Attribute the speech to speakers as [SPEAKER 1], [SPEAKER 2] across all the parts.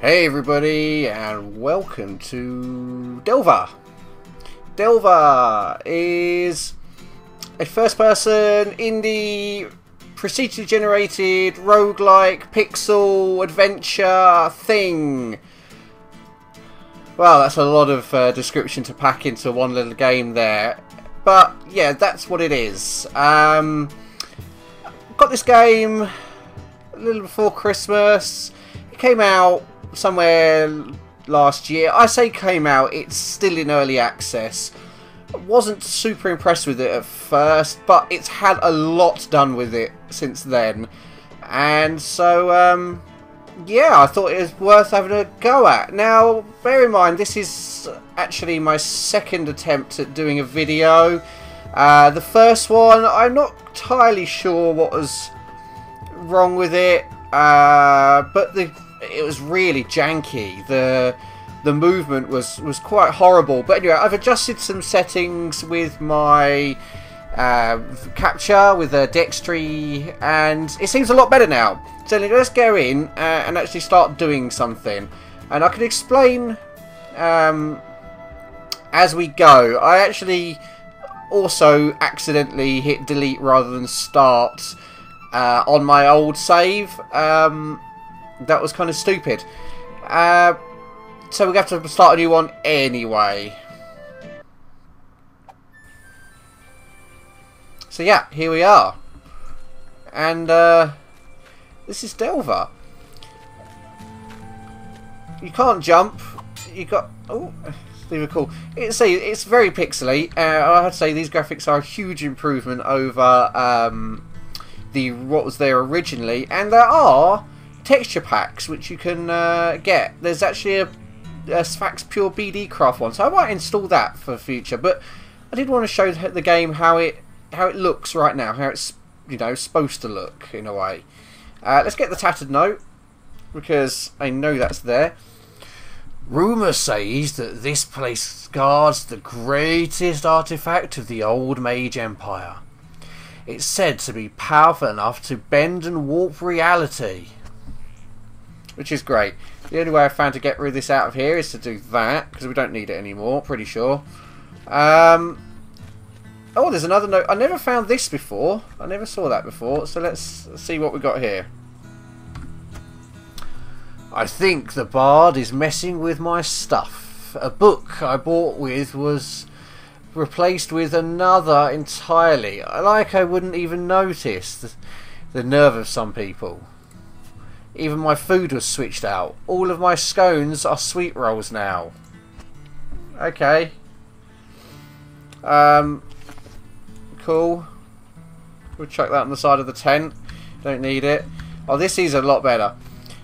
[SPEAKER 1] Hey everybody, and welcome to Delver. Delver is a first-person indie procedurally generated roguelike pixel adventure thing. Well, that's a lot of uh, description to pack into one little game there. But yeah, that's what it is. Um, got this game a little before Christmas. It came out somewhere last year. I say came out, it's still in early access. Wasn't super impressed with it at first, but it's had a lot done with it since then. And so, um, yeah, I thought it was worth having a go at. Now, bear in mind, this is actually my second attempt at doing a video. Uh, the first one, I'm not entirely sure what was wrong with it, uh, but the it was really janky. The the movement was was quite horrible. But anyway, I've adjusted some settings with my uh, capture with the Dxtory, and it seems a lot better now. So let's go in uh, and actually start doing something, and I can explain um, as we go. I actually also accidentally hit delete rather than start uh, on my old save. Um, that was kind of stupid. Uh, so we have to start a new one anyway. So yeah, here we are. And uh, this is Delver. You can't jump. You got... Oh, leave it cool. It's, see, it's very pixely. Uh, I have to say these graphics are a huge improvement over um, the what was there originally. And there are texture packs which you can uh, get. There's actually a, a Sphax Pure BD Craft one, so I might install that for future. But I did want to show the game how it how it looks right now, how it's you know supposed to look in a way. Uh, let's get the tattered note because I know that's there. Rumour says that this place guards the greatest artifact of the old Mage Empire. It's said to be powerful enough to bend and warp reality which is great. The only way I found to get rid of this out of here is to do that, because we don't need it anymore, pretty sure. Um, oh, there's another note. I never found this before. I never saw that before, so let's see what we got here. I think the bard is messing with my stuff. A book I bought with was replaced with another entirely. Like I wouldn't even notice the, the nerve of some people. Even my food was switched out. All of my scones are sweet rolls now. Okay. Um, cool. We'll chuck that on the side of the tent. Don't need it. Oh, this is a lot better.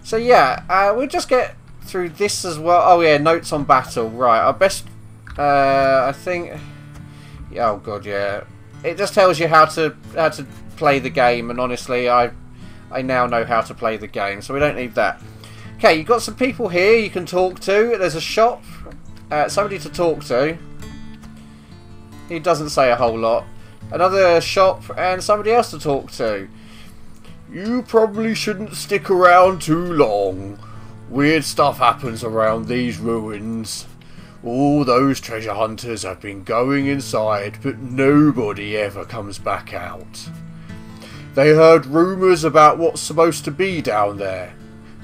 [SPEAKER 1] So yeah, uh, we'll just get through this as well. Oh yeah, notes on battle. Right, our best... Uh, I think... Oh god, yeah. It just tells you how to how to play the game, and honestly, I I now know how to play the game, so we don't need that. Okay, you've got some people here you can talk to. There's a shop, uh, somebody to talk to. He doesn't say a whole lot. Another shop and somebody else to talk to. You probably shouldn't stick around too long. Weird stuff happens around these ruins. All those treasure hunters have been going inside, but nobody ever comes back out. They heard rumours about what's supposed to be down there.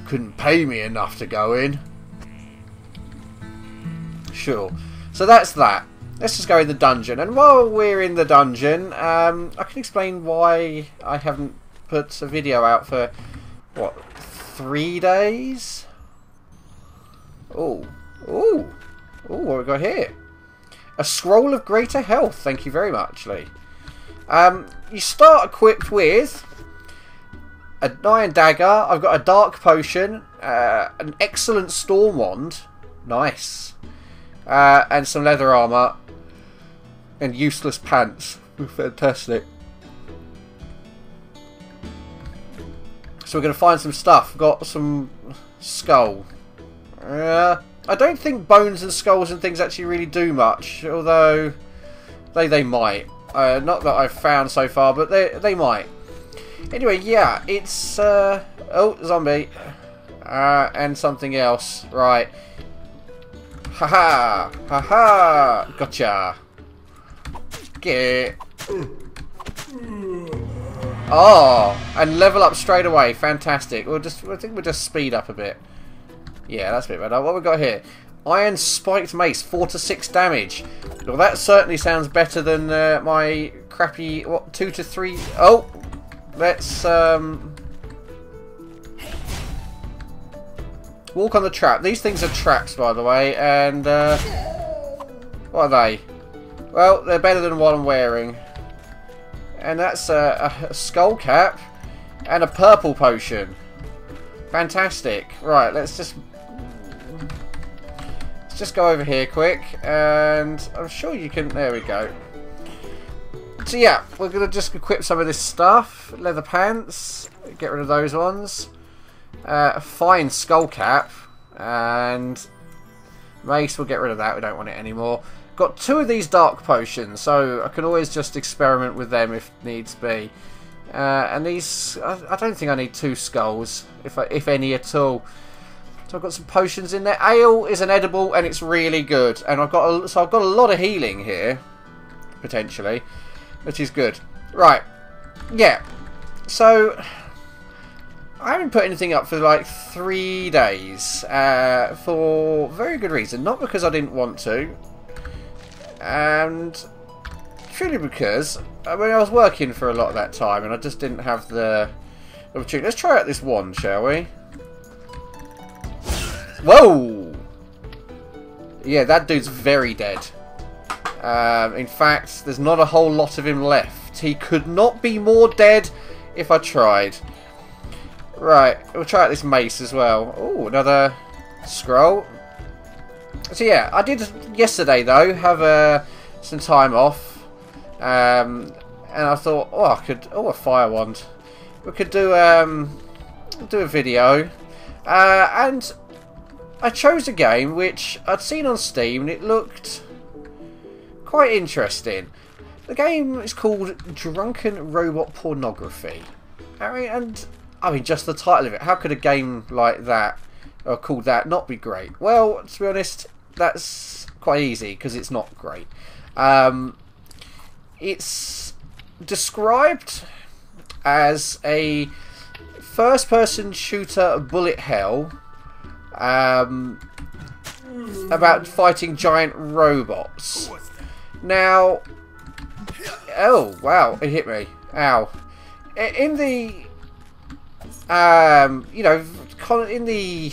[SPEAKER 1] Couldn't pay me enough to go in. Sure. So that's that. Let's just go in the dungeon. And while we're in the dungeon, um, I can explain why I haven't put a video out for, what, three days? Oh. Oh. Oh, what we got here? A scroll of greater health. Thank you very much, Lee. Um, you start equipped with an iron dagger. I've got a dark potion, uh, an excellent storm wand, nice, uh, and some leather armor, and useless pants. Fantastic. So we're going to find some stuff. Got some skull. Uh, I don't think bones and skulls and things actually really do much, although they they might. Uh, not that I've found so far, but they, they might. Anyway, yeah, it's... Uh, oh, zombie. Uh, and something else. Right. Haha! Haha! Gotcha! Get Oh, and level up straight away. Fantastic. We'll just, I think we'll just speed up a bit. Yeah, that's a bit better. What we got here? Iron Spiked Mace, 4 to 6 damage. Well, that certainly sounds better than uh, my crappy, what, 2 to 3... Oh! Let's, um... Walk on the trap. These things are traps, by the way, and, uh... What are they? Well, they're better than what I'm wearing. And that's a, a skull cap and a purple potion. Fantastic. Right, let's just let's just go over here quick, and I'm sure you can. There we go. So yeah, we're gonna just equip some of this stuff. Leather pants. Get rid of those ones. Uh, fine skull cap and mace. We'll get rid of that. We don't want it anymore. Got two of these dark potions, so I can always just experiment with them if needs be. Uh, and these, I, I, don't think I need two skulls, if I, if any at all. So I've got some potions in there. Ale is an edible, and it's really good. And I've got a, so I've got a lot of healing here, potentially, which is good. Right, yeah. So I haven't put anything up for like three days uh, for very good reason. Not because I didn't want to, and truly because I mean I was working for a lot of that time and I just didn't have the opportunity. Let's try out this wand, shall we? Whoa! Yeah, that dude's very dead. Um, in fact, there's not a whole lot of him left. He could not be more dead if I tried. Right, we'll try out this mace as well. Oh, another scroll. So yeah, I did yesterday though have uh, some time off, um, and I thought, oh, I could, oh, a fire wand. We could do um, do a video, uh, and I chose a game which I'd seen on Steam, and it looked quite interesting. The game is called Drunken Robot Pornography. I mean, and I mean, just the title of it. How could a game like that, or called that, not be great? Well, to be honest, that's quite easy because it's not great. Um, it's described as a first-person shooter bullet hell um, about fighting giant robots. Now, oh wow, it hit me. Ow. In the, um, you know, in the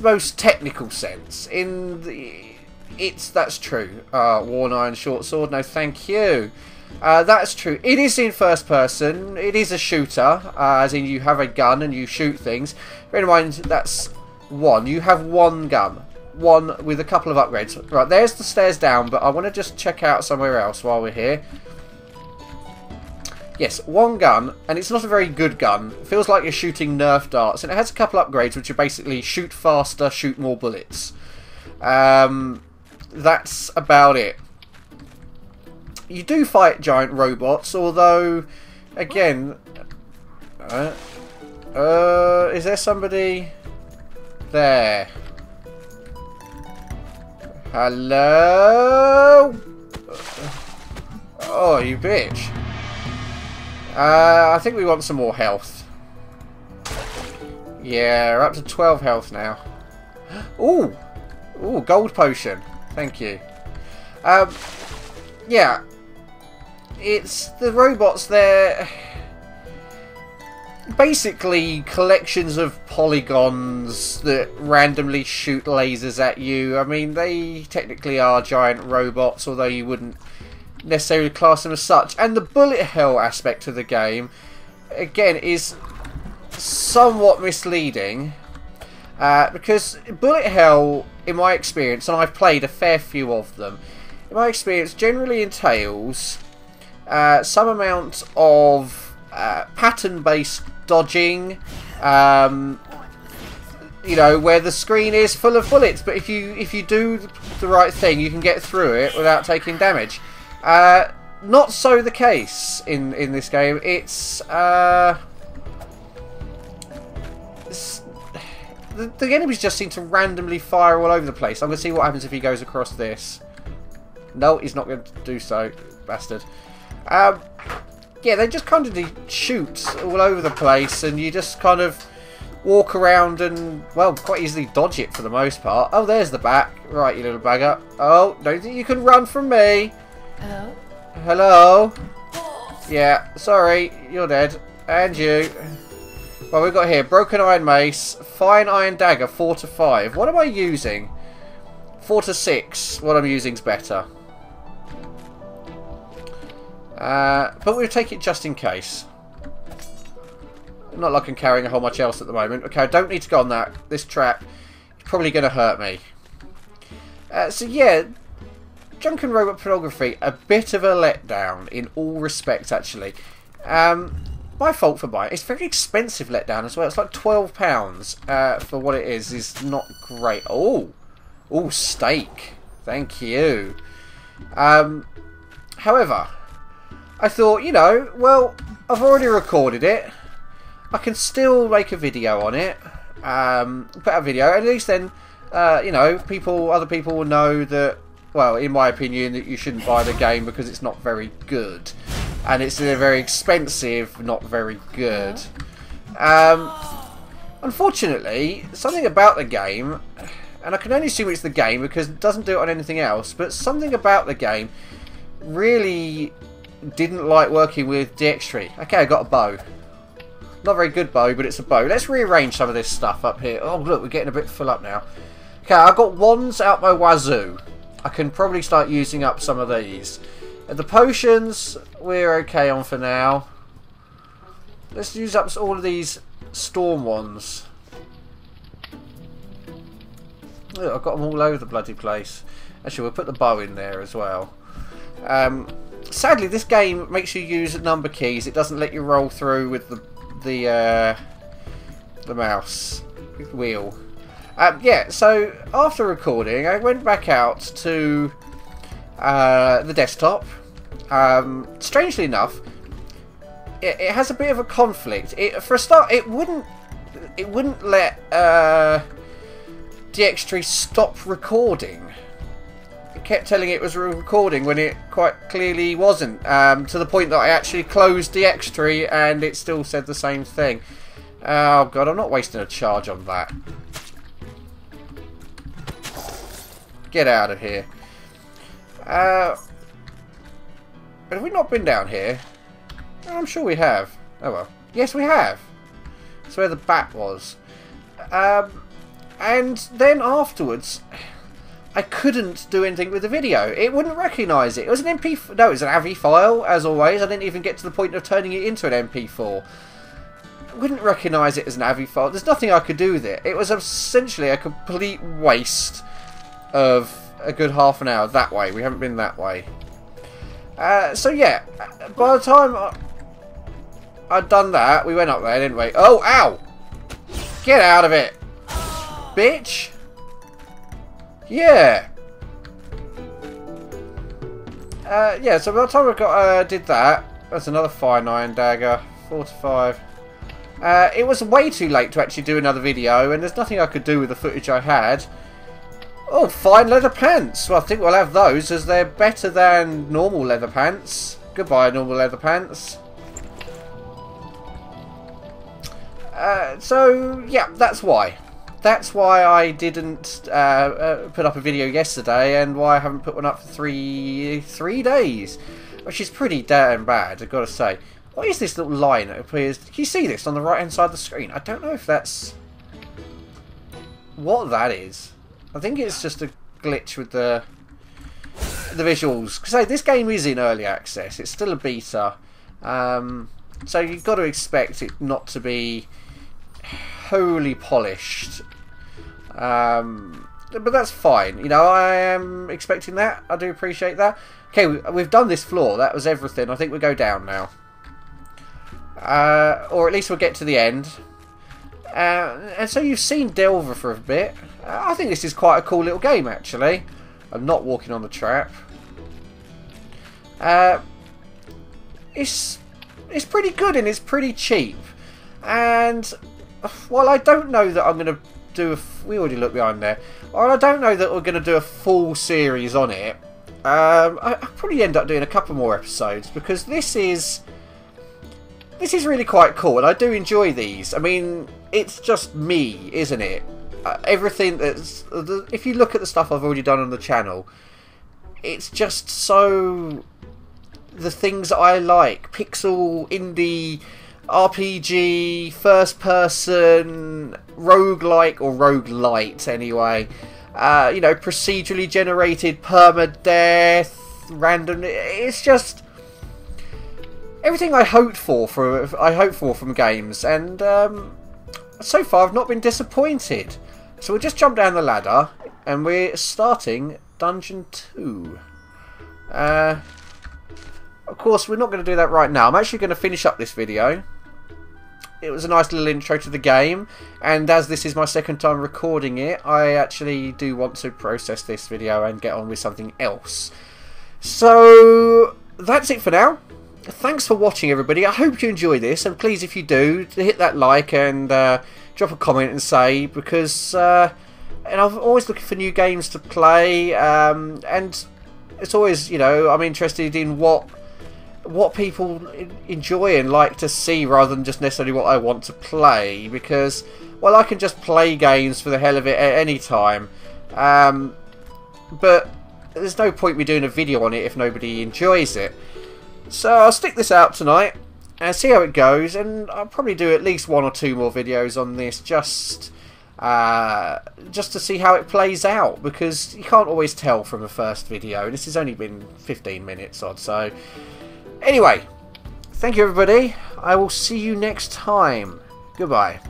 [SPEAKER 1] most technical sense. In the, it's that's true. Uh, Worn Iron Short Sword. No, thank you. Uh, that's true. It is in first person. It is a shooter, uh, as in you have a gun and you shoot things. Bear in mind, that's one. You have one gun. One with a couple of upgrades. Right, there's the stairs down, but I want to just check out somewhere else while we're here. Yes, one gun, and it's not a very good gun. It feels like you're shooting Nerf darts, and it has a couple upgrades which are basically shoot faster, shoot more bullets. Um, that's about it. You do fight giant robots, although, again, uh, uh, is there somebody there? Hello? Oh, you bitch. Uh, I think we want some more health. Yeah, we're up to 12 health now. Ooh! Ooh, gold potion. Thank you. Um, yeah. It's the robots, they're basically collections of polygons that randomly shoot lasers at you. I mean, they technically are giant robots, although you wouldn't necessarily class them as such. And the bullet hell aspect of the game, again, is somewhat misleading. Uh, because bullet hell, in my experience, and I've played a fair few of them, in my experience, generally entails uh, some amount of uh, pattern-based dodging. Um, you know where the screen is full of bullets, but if you if you do the right thing, you can get through it without taking damage. Uh, not so the case in, in this game. It's... Uh, the, the enemies just seem to randomly fire all over the place. I'm to see what happens if he goes across this. No, he's not going to do so, bastard. Um, yeah, they just kind of shoot all over the place, and you just kind of walk around and, well, quite easily dodge it for the most part. Oh, there's the back. Right, you little bagger. Oh, don't think you can run from me.
[SPEAKER 2] Hello?
[SPEAKER 1] Hello? Yeah, sorry, you're dead. And you. Well, we've got here Broken Iron Mace, Fine Iron Dagger, 4 to 5. What am I using? 4 to 6. What I'm using's better. Uh, but we'll take it just in case. Not like I'm carrying a whole much else at the moment. Okay, I don't need to go on that. This trap is probably going to hurt me. Uh, so yeah, and Robot Pornography, a bit of a letdown in all respects actually. Um, my fault for buying. It's very expensive letdown as well. It's like £12 uh, for what it is. is not great. Oh, oh, steak. Thank you. Um, however, I thought, you know, well, I've already recorded it. I can still make a video on it. Um, put a video. At least then, uh, you know, people, other people will know that, well, in my opinion, that you shouldn't buy the game because it's not very good. And it's uh, very expensive, not very good. Um, unfortunately, something about the game, and I can only assume it's the game because it doesn't do it on anything else, but something about the game really didn't like working with Dxtory. Okay, I got a bow. Not very good bow, but it's a bow. Let's rearrange some of this stuff up here. Oh, look, we're getting a bit full up now. Okay, I've got wands out my wazoo. I can probably start using up some of these. The potions, we're okay on for now. Let's use up all of these storm ones. Look, I've got them all over the bloody place. Actually, we'll put the bow in there as well. Um, sadly, this game makes you use number keys. It doesn't let you roll through with the the uh, the mouse wheel. Um, yeah, so after recording, I went back out to uh, the desktop. Um, strangely enough, it, it, has a bit of a conflict. It, for a start, it wouldn't it wouldn't let uh, Dxtory stop recording kept telling it was recording when it quite clearly wasn't. Um, to the point that I actually closed Dxtory and it still said the same thing. Oh god, I'm not wasting a charge on that. Get out of here. Uh, have we not been down here? I'm sure we have. Oh well. Yes, we have. That's where the bat was. Um, and then afterwards... I couldn't do anything with the video. It wouldn't recognise it. It was an MP... No, it was an AVI file, as always. I didn't even get to the point of turning it into an MP4. I wouldn't recognise it as an AVI file. There's nothing I could do with it. It was essentially a complete waste of a good half an hour that way. We haven't been that way. Uh, so yeah, by the time I, I'd done that, we went up there, didn't we? Oh, ow! Get out of it! Bitch! Yeah. Uh, yeah, so by the time I got uh, did that, that's another fine iron dagger, 45. Uh, it was way too late to actually do another video, and there's nothing I could do with the footage I had. Oh, fine leather pants. Well, I think we'll have those, as they're better than normal leather pants. Goodbye, normal leather pants. Uh, so, yeah, that's why that's why I didn't uh, uh, put up a video yesterday, and why I haven't put one up for three three days, which is pretty damn bad. I've got to say. What is this little line that appears? Can you see this on the right hand side of the screen? I don't know if that's what that is. I think it's just a glitch with the the visuals. Because this game is in early access. It's still a beta, um, so you've got to expect it not to be wholly polished. Um, but that's fine. You know, I am expecting that. I do appreciate that. Okay, we've done this floor. That was everything. I think we go down now. Uh, or at least we'll get to the end. Uh, and so you've seen Delver for a bit. I think this is quite a cool little game, actually. I'm not walking on the trap. Uh, it's it's pretty good and it's pretty cheap. And while I don't know that I'm going to do. A, we already looked behind there. Or I don't know that we're going to do a full series on it. Um, I, I'll probably end up doing a couple more episodes because this is this is really quite cool, and I do enjoy these. I mean, it's just me, isn't it? Uh, everything that's if you look at the stuff I've already done on the channel, it's just so the things I like: pixel, indie, RPG, first person, roguelike or roguelite anyway. Uh, you know, procedurally generated permadeath, random. It's just everything I hoped for for I hope for from games, and um, so far I've not been disappointed. So we'll just jump down the ladder, and we're starting Dungeon Two. Uh, of course, we're not going to do that right now. I'm actually going to finish up this video. It was a nice little intro to the game, and as this is my second time recording it, I actually do want to process this video and get on with something else. So, that's it for now. Thanks for watching everybody. I hope you enjoy this. And please if you do hit that like and uh, drop a comment and say because uh, and i'm always looking for new games to play. Um, and it's always you know i'm interested in what what people enjoy and like to see rather than just necessarily what i want to play because well i can just play games for the hell of it at any time um, but there's no point me doing a video on it if nobody enjoys it so I'll stick this out tonight and see how it goes and I'll probably do at least one or two more videos on this just uh, just to see how it plays out because you can't always tell from the first video. And this has only been 15 minutes odd so anyway thank you everybody. I will see you next time. Goodbye